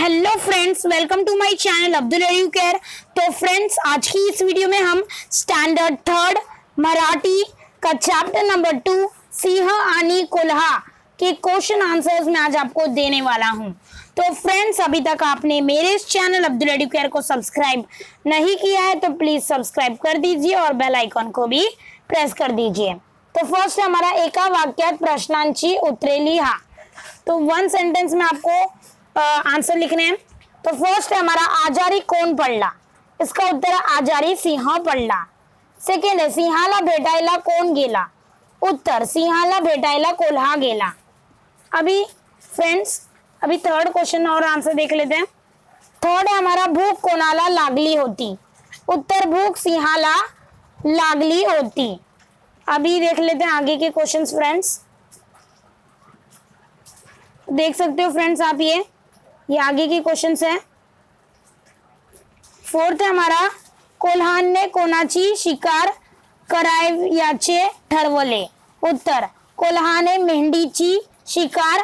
Hello friends welcome to my channel Abdul edu care तो friends आज की इस वीडियो में हम स्टैंडर्ड थर्ड मराठी का चैप्टर नंबर टू सिंह आनी कोल्हा के क्वेश्चन आंसर्स में आज आपको देने वाला हूँ। तो फ्रेंड्स अभी तक आपने मेरे इस चैनल अब्दुल एडू केयर को सब्सक्राइब नहीं किया है तो प्लीज़ सब्सक्राइब कर दीजिए और बेल आइकॉन को भी प्रेस कर दीजिए। तो फ़र्स्ट हमारा एका वाक्यात प्रश्नांची उत्तरे लिहा तो वन सेंटेंस में आपको आंसर लिखने हैं। तो फ़र्स्ट है हमारा आजारी कौन पडला इसका उत्तर है आजारी सिंह पडला सेकेंड है, सिंहाला भेटायला कौन गेला? उत्तर, सिंहाला भेटायला कोल्हा गेला। अभी फ्रेंड्स अभी थर्ड क्वेश्चन और आंसर देख लेते हैं। थर्ड है हमारा भूख कोणाला लागली होती? उत्तर, भूख सिंहाला लागली होती। अभी देख लेते हैं आगे के क्वेश्चंस फ्रेंड्स देख सकते हो फ्रेंड्स आप ये। ये आगे के क्वेश्चन है। फोर्थ है हमारा कोल्हानने कोणाची शिकार करायचे ठरवले। उत्तर, कोल्हाने मेंढीची शिकार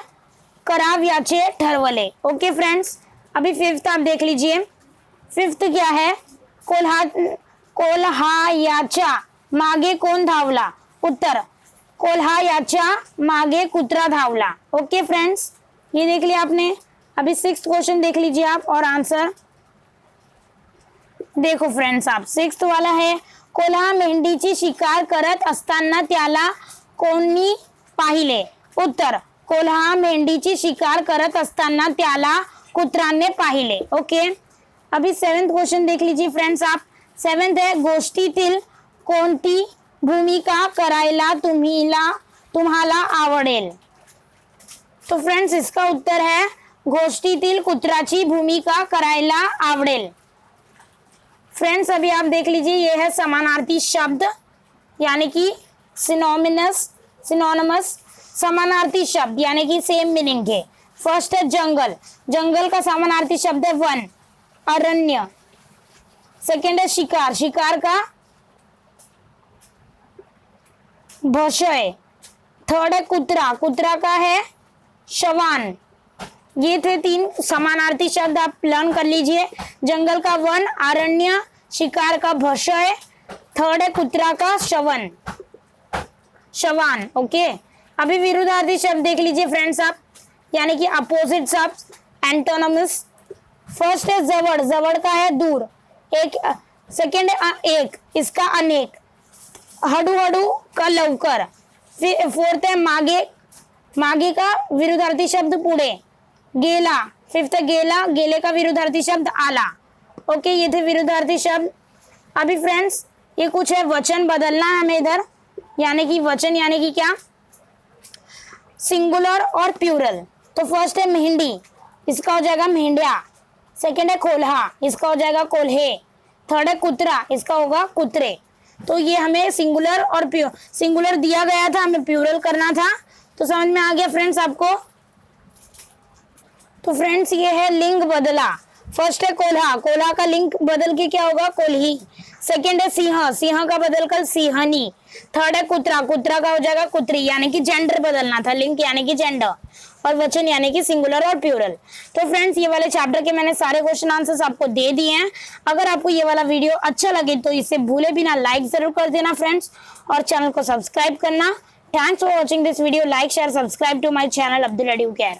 कराव्याचे ठरवले। ओके फ्रेंड्स अभी फिफ्थ आप देख लीजिए। फिफ्थ क्या है? कोल्हा कोल्हायाच्या मागे कोण धावला? उत्तर कोल्हायाच्या मागे कुत्रा धावला। ओके फ्रेंड्स ये देख लिया आपने। अभी सिक्स क्वेश्चन देख लीजिए आप और आंसर देखो फ्रेंड्स आप सिक्स वाला है कोल्हा मेंढीची शिकार करत असताना त्याला कोणी पाहिले? उत्तर कोल्हा मेंढीची शिकार करत असताना त्याला कुत्राने पाहिले. ओके अभी सेवेंथ क्वेश्चन देख लीजिए फ्रेंड्स आप. सेवेंथ है, गोष्टीतील कोणती भूमिका करायला तुम्हीला, तुम्हाला आवडेल? तो फ्रेंड्स इसका उत्तर है गोष्टीतील कुत्राची भूमिका करायला आवडेल. फ्रेंड्स अभी आप देख लीजिए, ये है समानार्थी शब्द, यानी कि सिनोमिनस सिनोनमस समानार्थी शब्द, यानी कि सेम मीनिंग के। फ़र्स्ट है जंगल। जंगल का समानार्थी शब्द है वन, अरण्य। सेकेंड है शिकार। शिकार का भशय थर्ड है कुतरा। कुतरा का है शवान। ये थे तीन समानार्थी शब्द, आप लर्न कर लीजिए। जंगल का वन अरण्य शिकार का भशय थर्ड है कुतरा का शवन। शवान ओके अभी विरुद्धार्थी शब्द देख लीजिए फ्रेंड्स आप, यानी कि अपोजिट शब्द एंटोनमस फ़र्स्ट है जवड़ जवड़ का है दूर। एक सेकेंड है एक, इसका अनेक। हडू हडू का लवकर। फिर फोर्थ है मागे मागे का विरुद्धार्थी शब्द पुढे गेला. फिफ्थ गेला. गेले का विरुद्धार्थी शब्द? आला. ओके ये थे विरुद्धार्थी शब्द. अभी फ्रेंड्स ये कुछ है, वचन बदलना है हमें इधर. यानी कि वचन, यानी कि क्या? सिंगुलर और प्यूरल तो फ़र्स्ट है मेहंदी. इसका हो जाएगा मेहंडिया. सेकेंड है कोल्हा. इसका हो जाएगा कोल्हे. थर्ड है कुतरा. इसका होगा कुतरे. तो ये हमें सिंगुलर और प्योर सिंगुलर दिया गया था, हमें प्यूरल करना था. तो समझ में आ गया फ्रेंड्स आपको? तो फ्रेंड्स ये है लिंग बदला। फ़र्स्ट है कोल्हा। कोल्हा का लिंग बदल के क्या होगा? कोल्ही। सेकेंड है सिंह। सिंह का बदल कर सिंहनी। थर्ड है कुतरा। कुतरा का हो जाएगा कुतरी, यानी कि जेंडर बदलना था। लिंक यानी कि जेंडर और वचन यानी कि सिंगुलर और प्यूरल तो फ्रेंड्स ये वाले चैप्टर के मैंने सारे क्वेश्चन आंसर्स आपको दे दिए हैं। अगर आपको ये वाला वीडियो अच्छा लगे तो इसे भूले बिना लाइक ज़रूर कर देना फ्रेंड्स और चैनल को सब्सक्राइब करना। Thanks for watching this video like share subscribe to my channel Abdul care